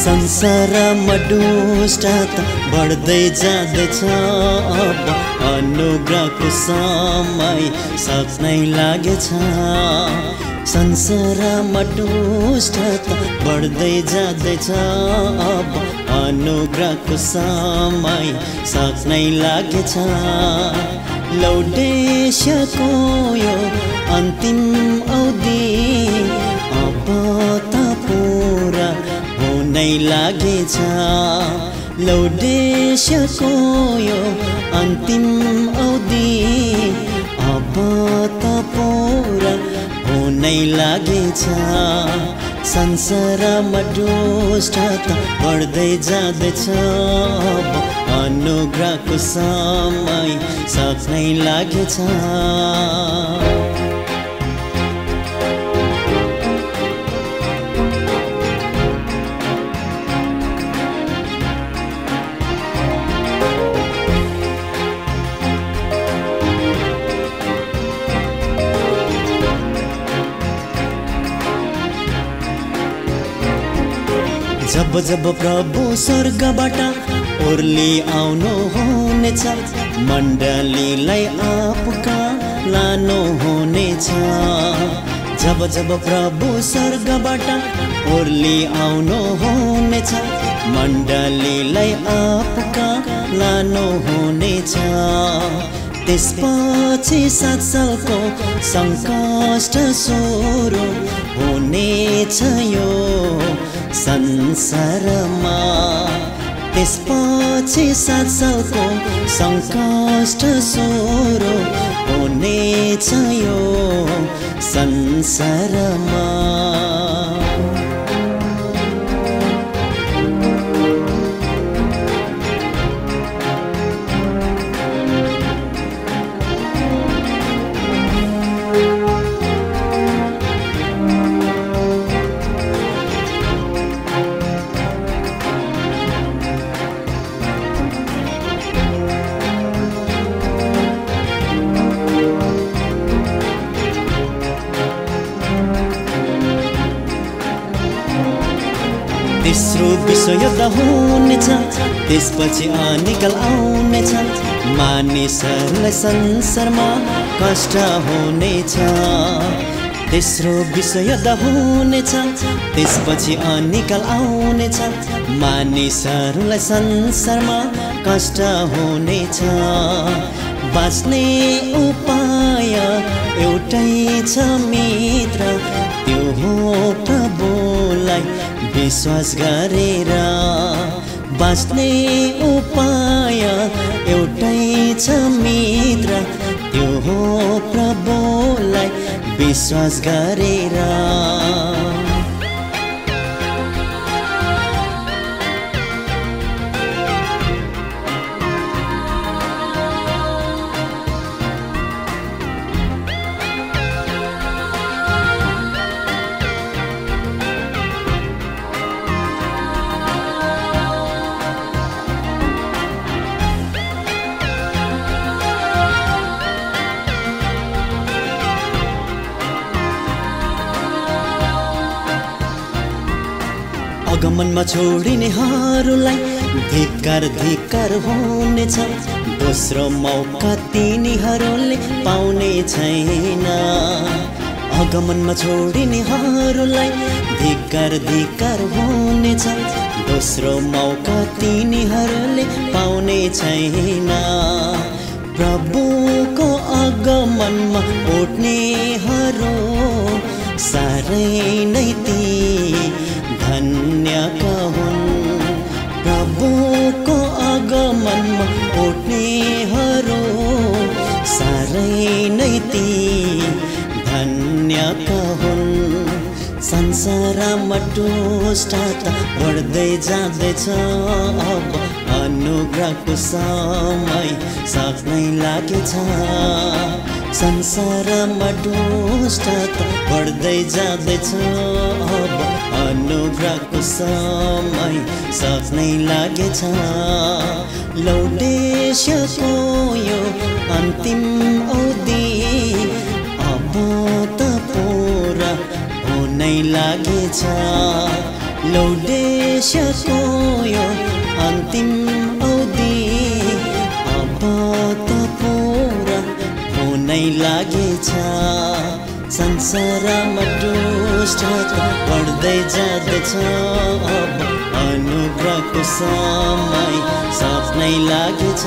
संसारमा दुष्टता बढ्दै जाँदैछ अब अनुग्रहको समय सक्नै लागेछ। संसारमा दुष्टता बढ्दै जाँदैछ अब अनुग्रहको समय सक्नै लागेछ। लौडेशको यो अन्तिम अवधि अब त हुनै लागेछ। लौडेशको यो अन्तिम अवधि। अब त पुरा हुनै लागेछ। संसारमा दुष्टता बढ्दै जाँदैछ। अनुग्रहको समय सक्नै लागेछ। जब जब प्रभु स्वर्गबाट ओर्ली आउनु हुनेछ मण्डलीलाई आफूका लानु हुनेछ। जब जब प्रभु स्वर्गबाट ओर्ली आउनु हुनेछ मण्डलीलाई आफूका लानु हुनेछ। त्यसपछि सात सालको सङ्कष्ट सुरु संसारमा त्यसपछि सात सालको सङ्कष्ट सुरु हुनेछ यो संसारमा। तेस्रो विश्वयुद्ध हुनेछ त्यसपछि अनिकल आउनेछ। मानिसहरूलाई संसारमा कष्ट हुनेछ। तेस्रो विश्वयुद्ध हुनेछ त्यसपछि अनिकल आउनेछ। मानिसहरूलाई संसारमा कष्ट हुनेछ। बाँच्ने उपाय एउटै छ मित्र त्यो हो विश्वास गरेर बाँच्ने उपाय एउटै छ मित्र। त्यो हो प्रभुलाई विश्वास गरेर। अगमनमा छोडिनेहरूलाई धिक्कार धिक्कार हुनेछ। दोस्रो मौका तिनीहरूले पाउने छैन। अगमनमा छोडिनेहरूलाई धिक्कार धिक्कार हुनेछ। दोस्रो मौका तिनीहरूले पाउने छैन। प्रभुको आगमनमा उठ्नेहरू साह्रै संसारमा दुष्टता बढ्दै जाँदैछ अब अनुग्रहको समय सक्नै लागेछ। संसारमा दुष्टता बढ्दै जाँदैछ अब अनुग्रहको समय सक्नै लागेछ। लौडेशको यो अन्तिम अवधि लागेछ। लौडेसको यो अन्तिम औधी अब त पुरा हुनै लागेछ। संसारमा दुष्टता बढ्दै जाँदछ। अब अनुग्रहको समय साप्नै लागेछ।